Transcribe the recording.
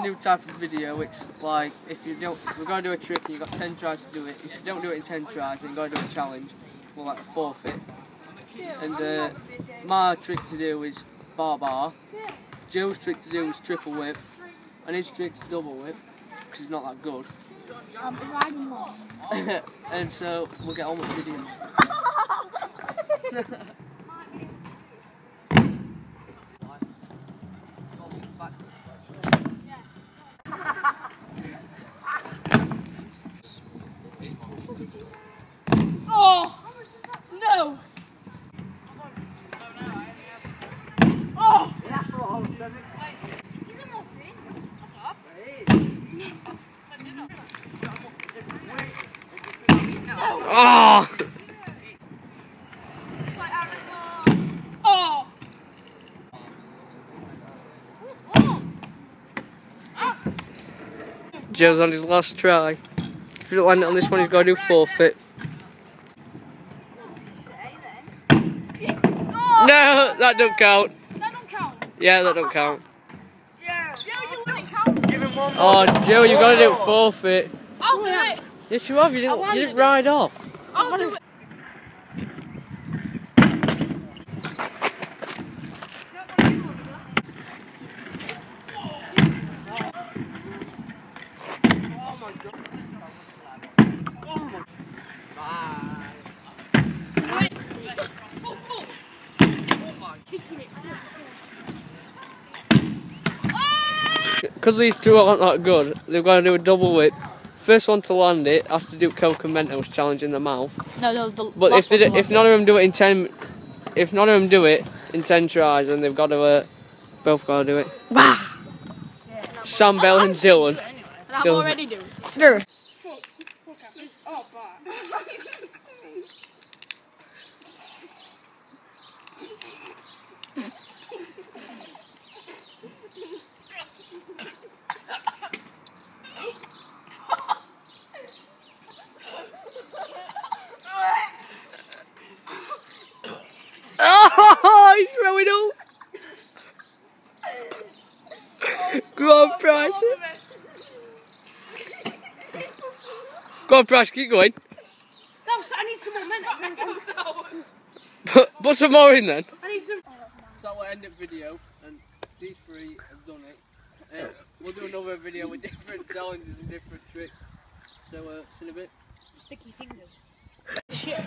a new type of video. It's like if you don't, we're gonna do a trick and you've got ten tries to do it. If you don't do it in ten tries, then you're gonna do a challenge. Well, like a forfeit. And uh, my trick to do is bar bar. Joe's trick to do is triple whip, and his trick is double whip because he's not that good. I'm riding one. and so we'll get on with the video. Oh! No! Oh! Ah! Oh! Joe's on his last try. If you don't land it on this one, he's got to do forfeit. No, that don't count. That don't count. Yeah, that don't count. Joe. Joe, you wouldn't count. Oh, Joe, you got to do forfeit. I'll do it. Yes, you have. You didn't, you didn't ride off. I'll do it. Because these two aren't that good, they're going to do a double whip. First one to land it has to do Coca Mentos challenge in the mouth. No, no, the But if they, do- if none of them do it in ten, if none of them do it in ten tries, then they've got to uh, both got to do it. Sam Bell and Dylan. I'm Dylan. already doing. Oh, he's throwing. Go on, Price. Go on, Price, keep going. No, so I need some more minutes. and go. Put, put some more in then. I need some. So that will end the video, and these three have done it. Uh, we'll do another video with different challenges and different tricks. So, uh, see you in a bit. Sticky fingers. Shit.